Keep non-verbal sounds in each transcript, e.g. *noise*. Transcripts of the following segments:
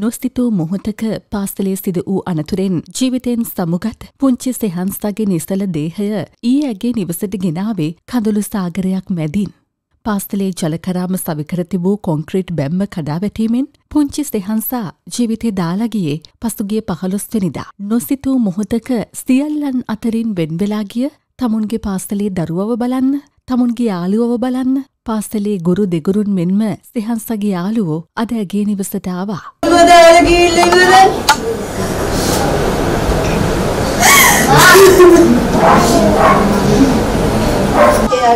නොස්තිතූ මොහොතක පාස්තලේ සිද වූ අනතුරෙන් ජීවිතයෙන් සමුගත් පුංචි සෙහන්ස්තගේ නිසල දේහය ඊ ඇගේ නිවසට ගෙනාවේ කඳුළු සාගරයක් මැදින්. පාස්තලේ ජලකරාම සවිකරතිබූ කොන්ක්‍රීට් බැම්ම කඩාවැටීමෙන් පුංචි සෙහන්සා ජීවිතේ දාලාගියේ පසුගේ පහළොස්වනිදා. නොසිතූ මොහොතක සියල්ලන් අතරින් වෙන්වෙලාගිය තමුන්ගේ පාස්තලේ දරුවව බලන්න තමුන්ගේ යාළුවව බලන්න පාස්සලේ ගුරු දෙගුරුන් මෙන්ම සිහන්සගේ යාළුවෝ අද ඇගේ නිවසට ආවා. *laughs* *laughs*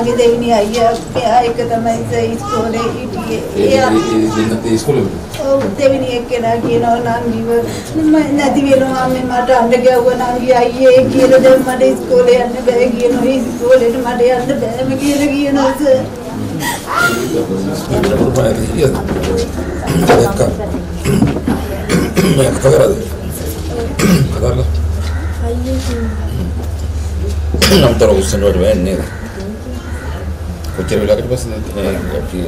එයාගේ දෙවිනි අයියා එයා එක තමයි ඉස්කෝලේ හිටියේ. ඒ ඉස්කෝලේ ඔව් දෙවිනි එක්කෙනා කියනවා නංගිව මම නැති වෙනවා මේ මට අඬ ගැව්වා නංගි අයියේ කියලා දැන් මට ඉස්කෝලේ යන්න බෑ කියනවා ඉස්කෝලේට මට යන්න බෑම කියලා කියනවා සර්. නම් තර උත්සන්නවට වෙන්නේ කොච්චර වෙලාකට පස්සේ අපි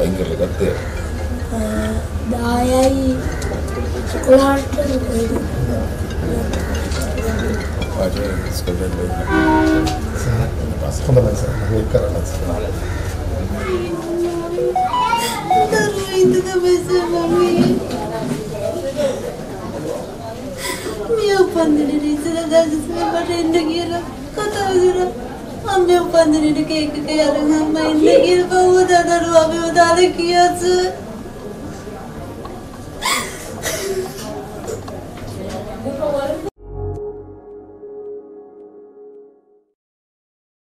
අයින් කරලා ගත්තේ දායයි කොලාට පාට ස්කෝලෙන් හොඳයි සර් මම ඒක කරලා දරුවෝ ඉඳලා බැස මමී. මේ උපන්දිනේ ඉස්සර දැස්සේ මට එන්න කියලා කතා කරා. අම්මේ උපන්දිනේ කේක් එක අරන් අම්මා එන්න කියලා බවුව දරුවා අපිව දාලා කියස.